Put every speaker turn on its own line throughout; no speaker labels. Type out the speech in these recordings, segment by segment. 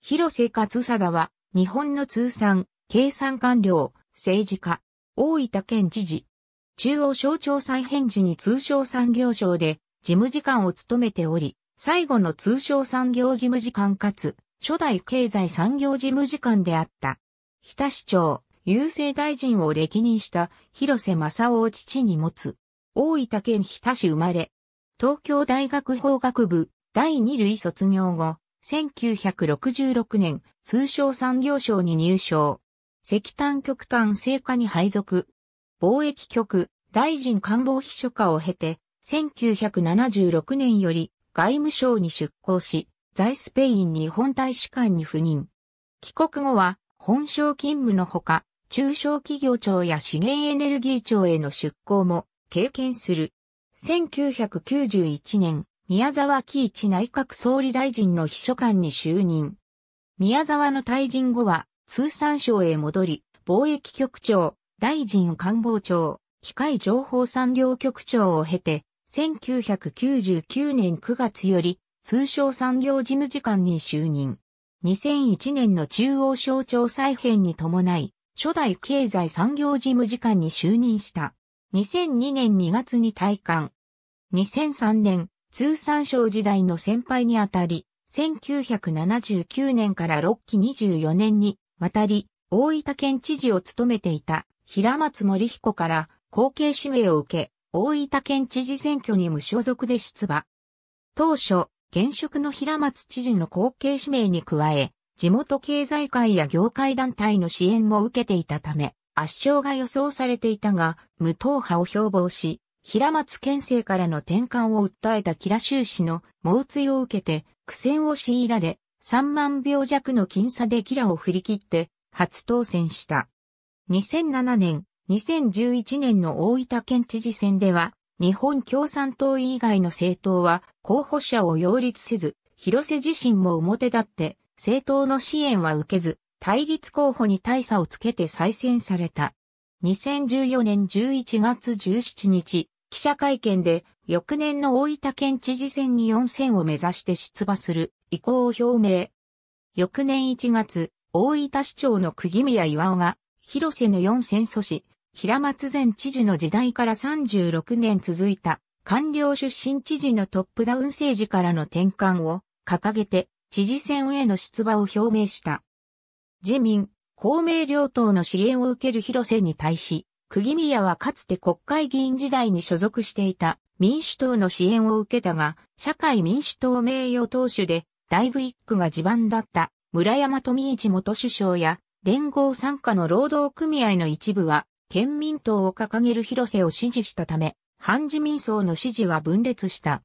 広瀬勝貞は、日本の通産、計算官僚、政治家、大分県知事、中央省庁再編時に通商産業省で事務次官を務めており、最後の通商産業事務次官かつ、初代経済産業事務次官であった。日田市長、郵政大臣を歴任した広瀬正夫を父に持つ。大分県日田市生まれ。東京大学法学部第二類卒業後、1966年通商産業省に入省。石炭極端成果に配属。貿易局大臣官房秘書課を経て、1976年より外務省に出向し、在スペイン日本大使館に赴任。帰国後は本省勤務のほか、中小企業庁や資源エネルギー庁への出向も経験する。1991年、宮沢喜一内閣総理大臣の秘書官に就任。宮沢の退陣後は通産省へ戻り、貿易局長、大臣官房長、機械情報産業局長を経て、1999年9月より通商産業事務次官に就任。2001年の中央省庁再編に伴い、初代経済産業事務次官に就任した。2002年2月に退官。2003年、通産省時代の先輩にあたり、1979年から6期24年に渡り、大分県知事を務めていた平松森彦から後継指名を受け、大分県知事選挙に無所属で出馬。当初、現職の平松知事の後継指名に加え、地元経済界や業界団体の支援も受けていたため、圧勝が予想されていたが、無党派を標榜し、平松県政からの転換を訴えたキラ州氏の猛追を受けて苦戦を強いられ、3万秒弱の僅差でキラを振り切って初当選した。2007年、2011年の大分県知事選では、日本共産党以外の政党は候補者を擁立せず、広瀬自身も表立って政党の支援は受けず、対立候補に大差をつけて再選された。2014年11月17日、記者会見で、翌年の大分県知事選に4選を目指して出馬する意向を表明。翌年1月、大分市長の釘宮岩尾が、広瀬の4選阻止、平松前知事の時代から36年続いた官僚出身知事のトップダウン政治からの転換を掲げて知事選への出馬を表明した。自民、公明両党の支援を受ける広瀬に対し、釘宮はかつて国会議員時代に所属していた民主党の支援を受けたが、社会民主党名誉党首で、大ブ一区が地盤だった村山富一元首相や連合参加の労働組合の一部は、県民党を掲げる広瀬を支持したため、反自民層の支持は分裂した。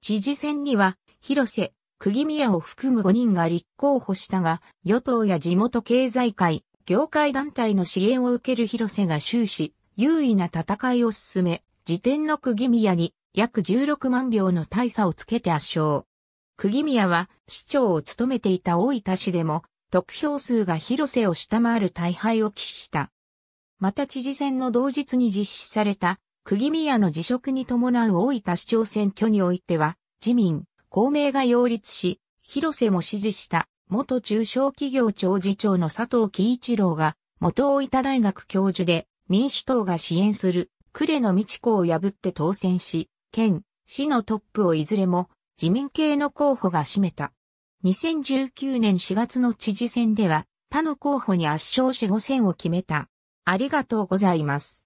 知事選には、広瀬、釘宮を含む5人が立候補したが、与党や地元経済界、業界団体の支援を受ける広瀬が終始、優位な戦いを進め、時点の釘宮に約16万票の大差をつけて圧勝。釘宮は市長を務めていた大分市でも、得票数が広瀬を下回る大敗を喫した。また知事選の同日に実施された、釘宮の辞職に伴う大分市長選挙においては、自民、公明が擁立し、広瀬も支持した元中小企業庁次長の佐藤喜一郎が元大分大学教授で民主党が支援する呉野道子を破って当選し、県、市のトップをいずれも自民系の候補が占めた。2019年4月の知事選では他の候補に圧勝し5選を決めた。ありがとうございます。